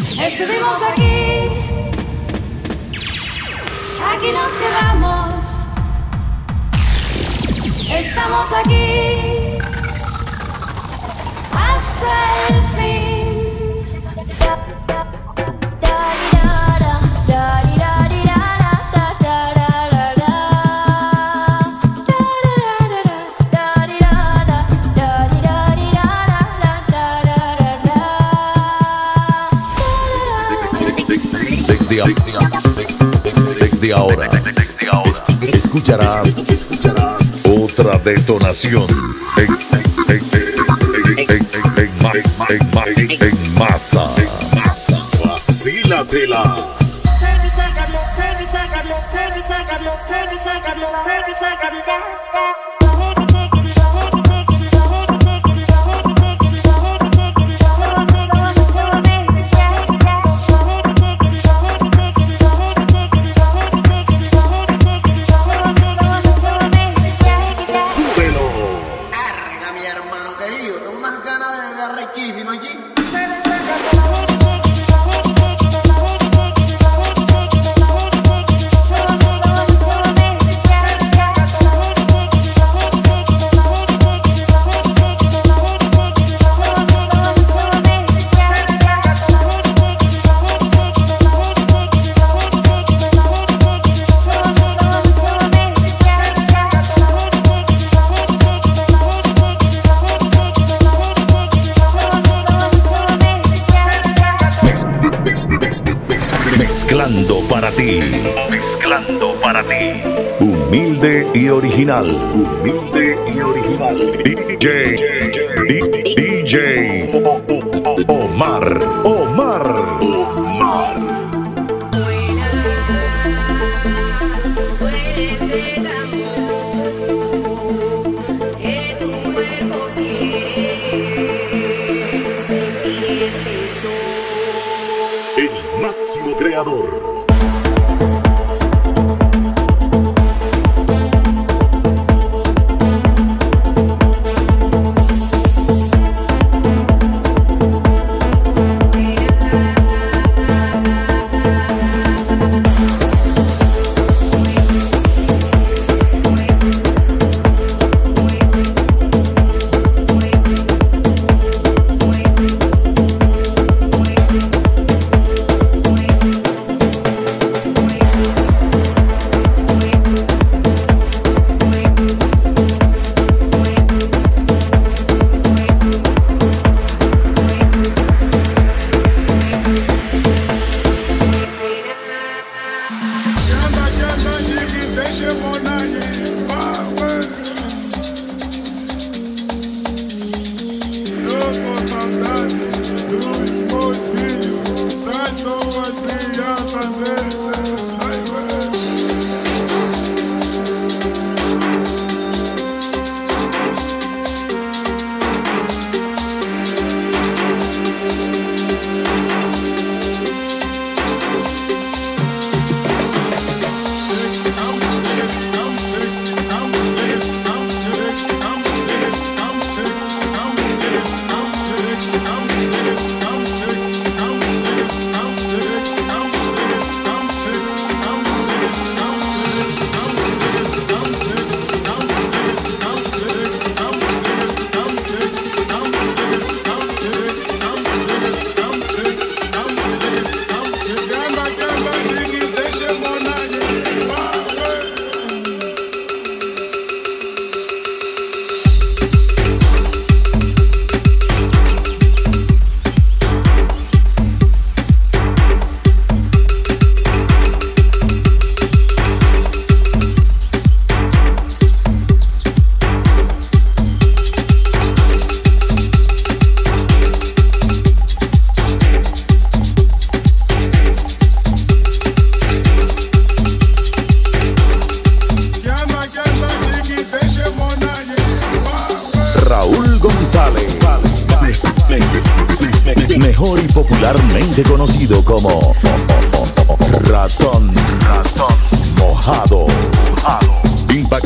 Estuvimos aquí, aquí nos quedamos. Estamos aquí hasta el fin. Desde, desde ahora, es- escucharás, escucharás otra detonación en, en- en- en- en- en- en ma- en ma- en masa. En masa. Vacílatela. Para ti. Mezclando para ti. Humilde y original. Humilde y original. DJ. DJ. O- Omar. Omar. Omar. Suélese tambor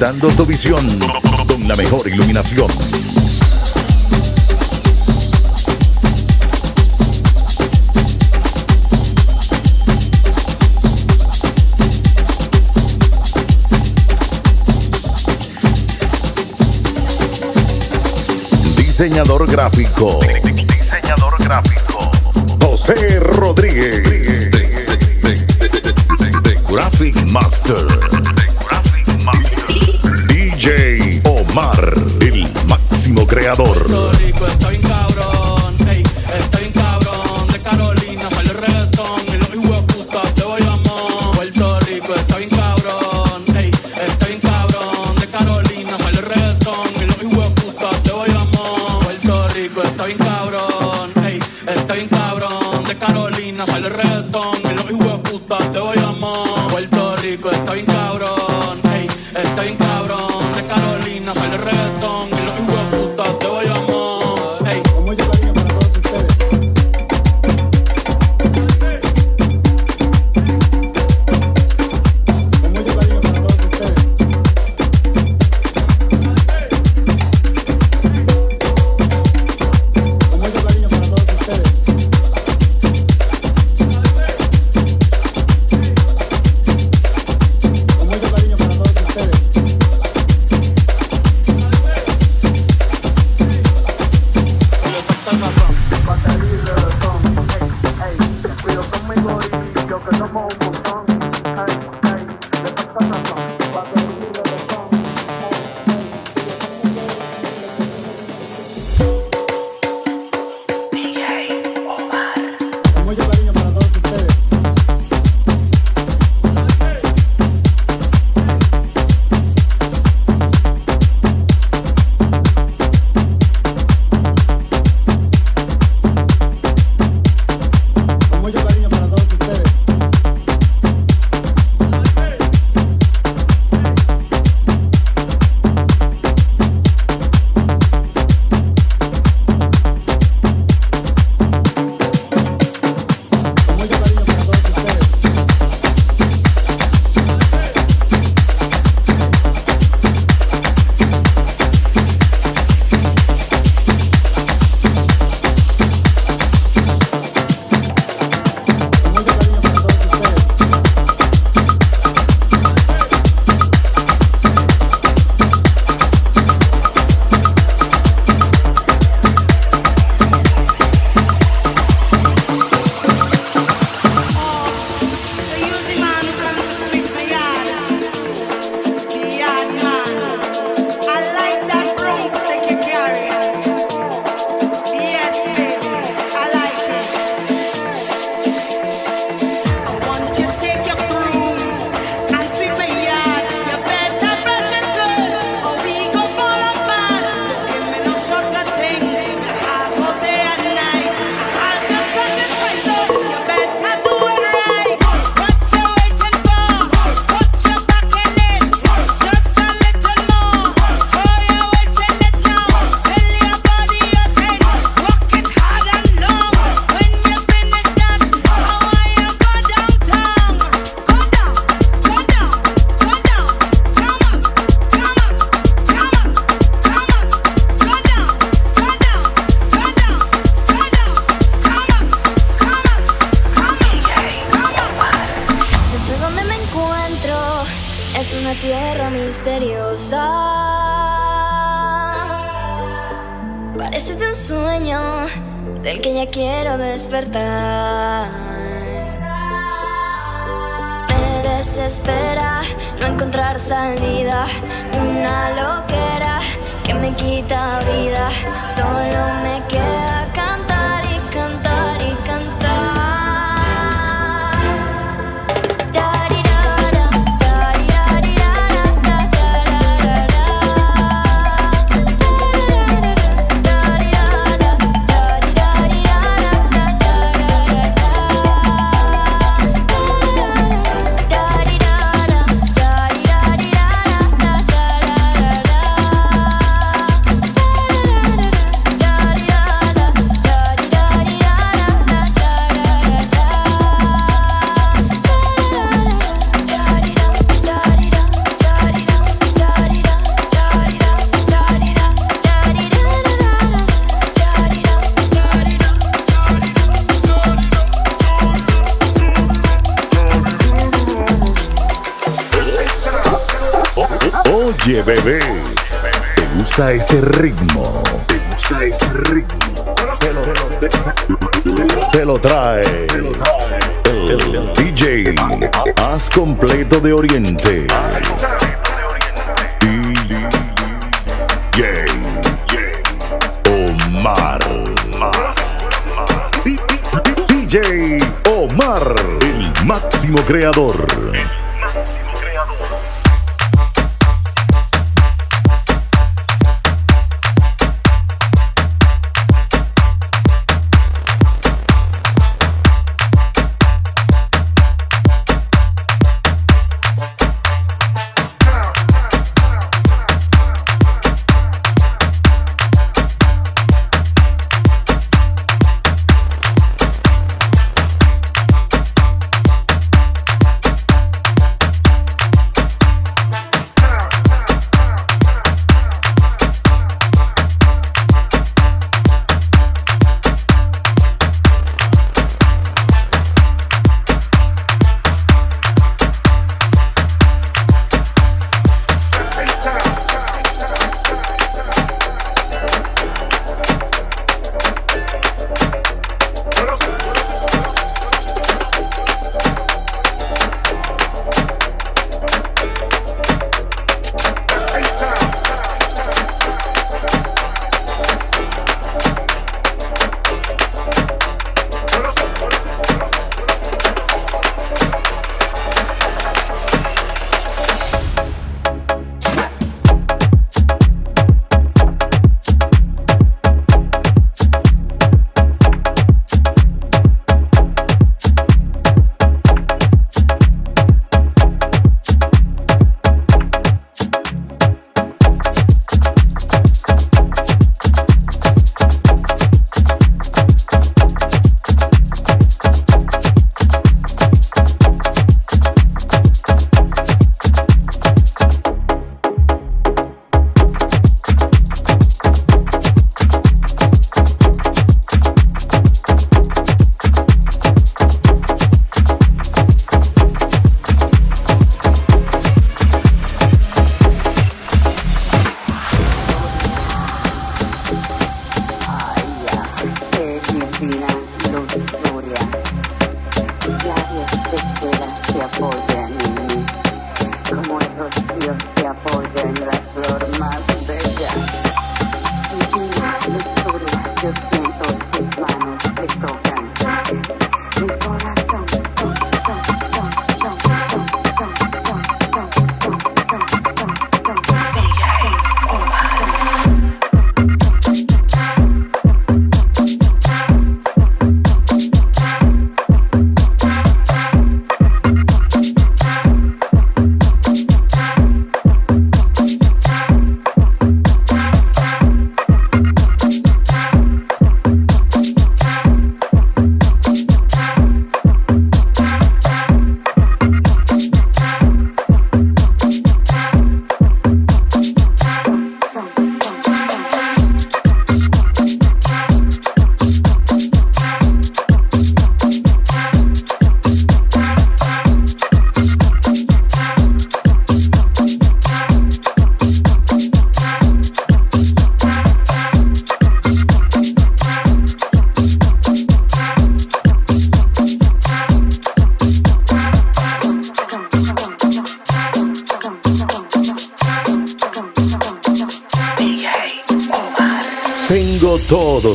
Aumentando tu visión con la mejor iluminación. Diseñador gráfico. Diseñador gráfico. José Rodríguez. Graphic Master. Omar, el máximo creador. Puerto Rico está bien cabrón, ey, está bien cabrón. De Carolina sale el reggaetón y los hijos puta de Bayamón. Puerto Rico está bien cabrón, ey, está bien cabrón. De Carolina sale el reggaetón y los hijos puta de Bayamón. Puerto Rico está bien cabrón, ey, está bien cabrón. De Carolina sale el reggaetón Yo, cause on Parece de un sueño del que ya quiero despertar. Me desespera no encontrar salida, una loquera que me quita vida. Solo me queda Oye, bebé, ¿te gusta este ritmo? ¿Te gusta este ritmo, te lo, trae el, DJ Haz completo de Oriente. DJ Omar. DJ Omar, el máximo creador.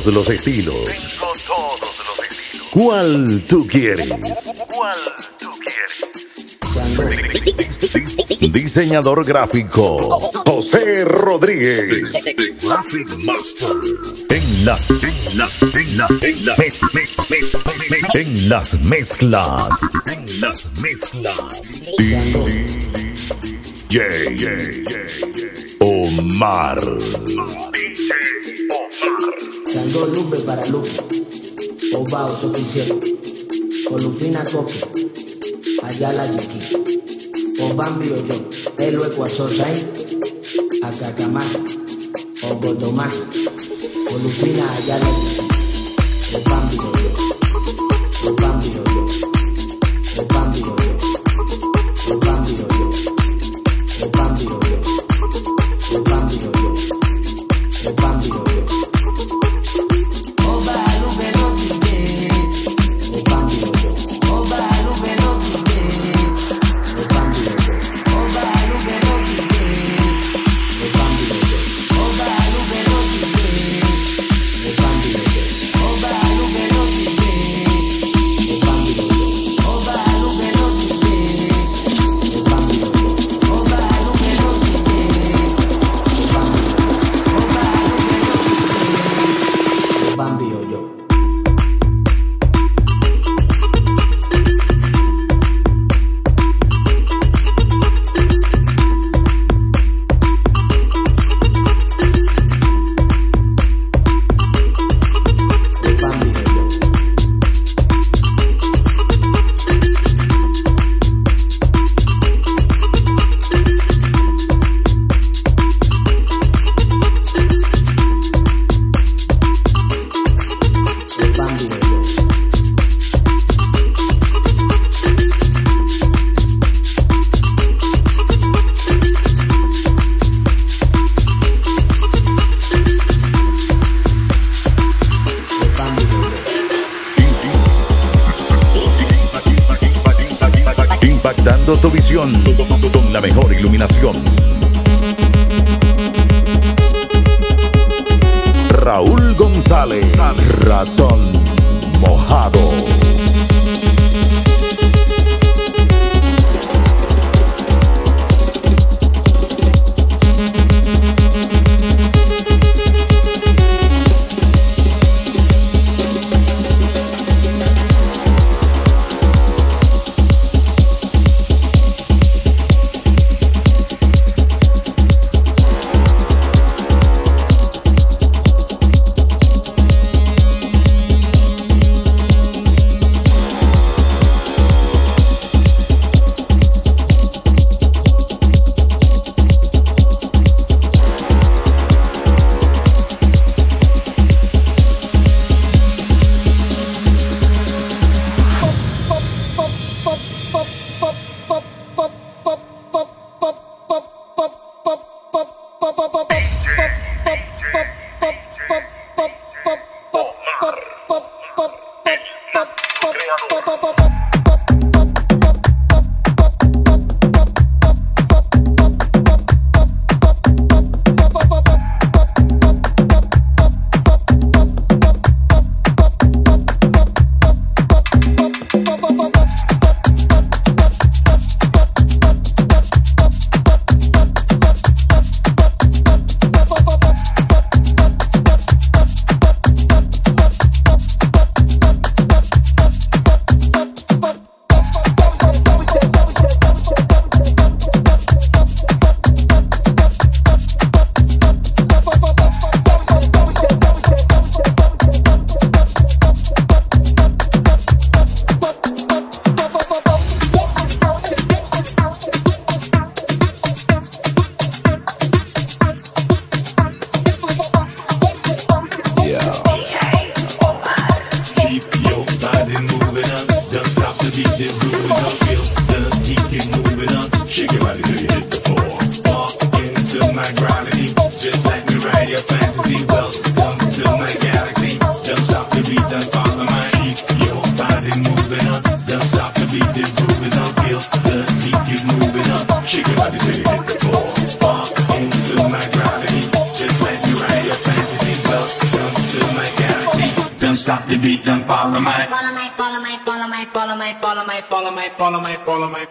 Todos los estilos. ¿Cuál tú quieres? ¿Cuál tú quieres? Diseñador gráfico José Rodríguez. Graphic Master. En la, en la, en la, en la, me- me- me- me- en las mezclas. En las mezclas. DJ Omar. Dando Lupe para Lupe, Obao Sopicero, Colufina Coque, Ayala Yuki, Obambi Oyo, Elo Ecuazosai, Acacamás, Ogotomás, Colufina Ayala Yuki, Obambi Oyo, Obambi Oyo, Obambi Oyo, Obambi Oyo, con la mejor iluminación. Raúl González, ratón my, follow my, follow my, follow my, follow my, follow my,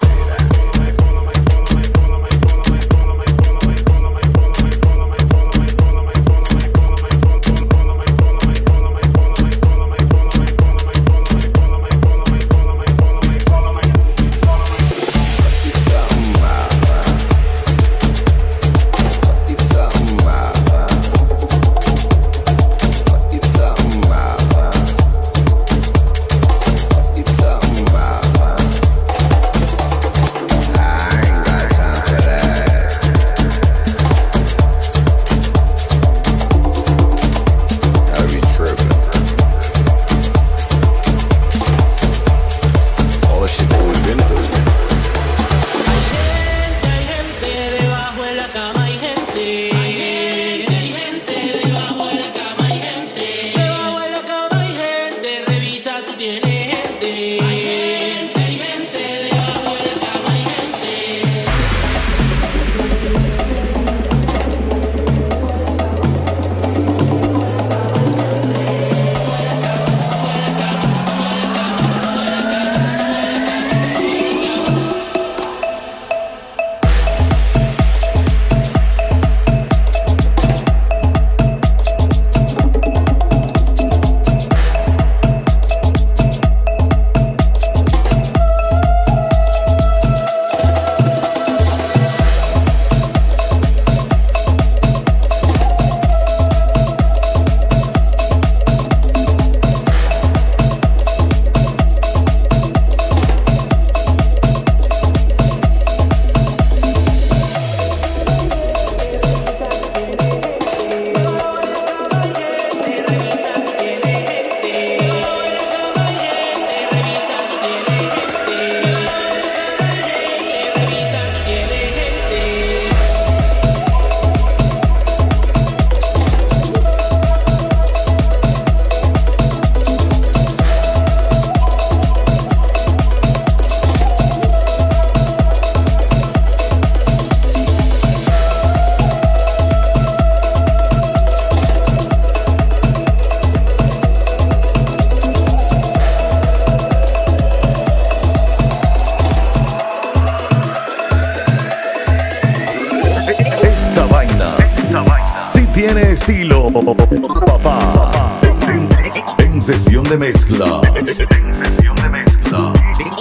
en sesión de mezcla. En sesión de mezcla.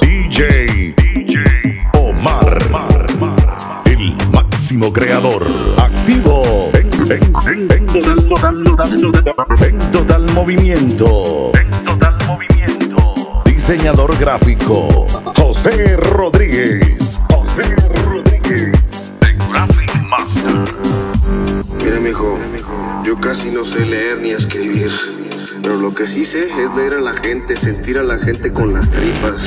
DJ. Omar. El máximo creador. Activo. En, en- en- total, total, total- en total movimiento. En total movimiento. Diseñador gráfico. José Rodríguez. José Rodríguez. The Graphic Master. Mira, mijo, yo casi no sé leer ni escribir. Pero lo que sí sé es leer a la gente, sentir a la gente con las tripas.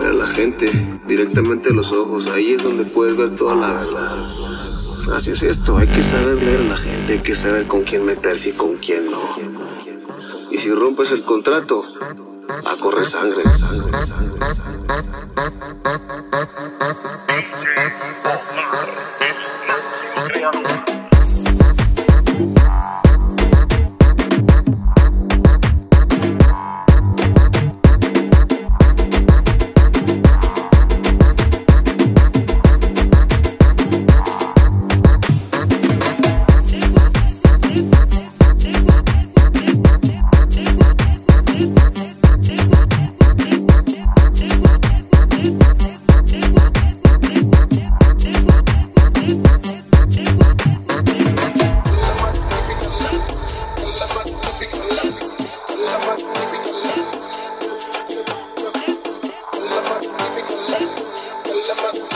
Ver a la gente directamente los ojos. Ahí es donde puedes ver toda la verdad. Así es esto, hay que saber leer a la gente, hay que saber con quién meterse y con quién no. Y si rompes el contrato, a correr sangre, sangre, sangre, sangre. DJ